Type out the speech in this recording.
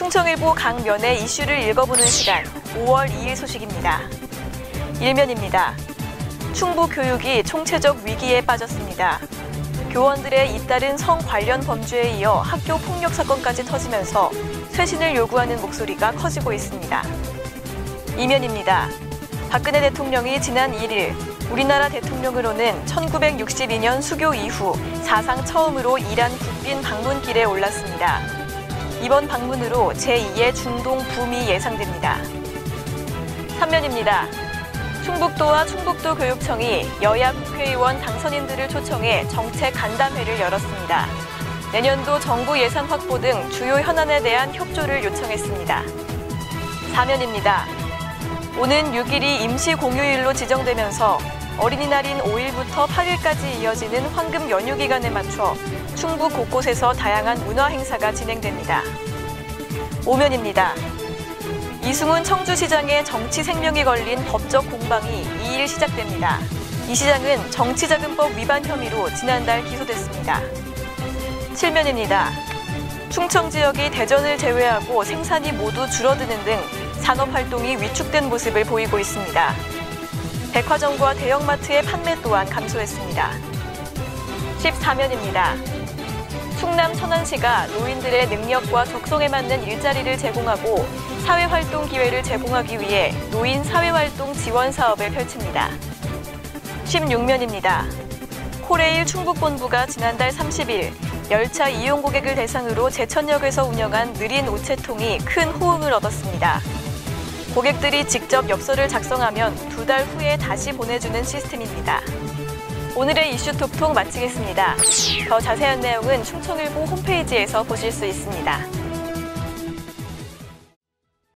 충청일보 강면의 이슈를 읽어보는 시간 5월 2일 소식입니다. 일면입니다. 충북 교육이 총체적 위기에 빠졌습니다. 교원들의 잇따른 성 관련 범죄에 이어 학교 폭력 사건까지 터지면서 쇄신을 요구하는 목소리가 커지고 있습니다. 이면입니다. 박근혜 대통령이 지난 1일 우리나라 대통령으로는 1962년 수교 이후 사상 처음으로 이란 국빈 방문길에 올랐습니다. 이번 방문으로 제2의 중동 붐이 예상됩니다. 3면입니다. 충북도와 충북도 교육청이 여야 국회의원 당선인들을 초청해 정책 간담회를 열었습니다. 내년도 정부 예산 확보 등 주요 현안에 대한 협조를 요청했습니다. 4면입니다. 오는 6일이 임시 공휴일로 지정되면서 어린이날인 5일부터 8일까지 이어지는 황금 연휴 기간에 맞춰 충북 곳곳에서 다양한 문화 행사가 진행됩니다. 5면입니다. 이승훈 청주시장의 정치 생명이 걸린 법적 공방이 2일 시작됩니다. 이 시장은 정치자금법 위반 혐의로 지난달 기소됐습니다. 7면입니다. 충청 지역이 대전을 제외하고 생산이 모두 줄어드는 등 산업 활동이 위축된 모습을 보이고 있습니다. 백화점과 대형마트의 판매 또한 감소했습니다. 14면입니다. 충남 천안시가 노인들의 능력과 적성에 맞는 일자리를 제공하고 사회활동 기회를 제공하기 위해 노인 사회활동 지원 사업을 펼칩니다. 16면입니다. 코레일 충북본부가 지난달 30일 열차 이용 고객을 대상으로 제천역에서 운영한 느린 우체통이 큰 호응을 얻었습니다. 고객들이 직접 엽서를 작성하면 두 달 후에 다시 보내주는 시스템입니다. 오늘의 이슈 톡톡 마치겠습니다. 더 자세한 내용은 충청일보 홈페이지에서 보실 수 있습니다.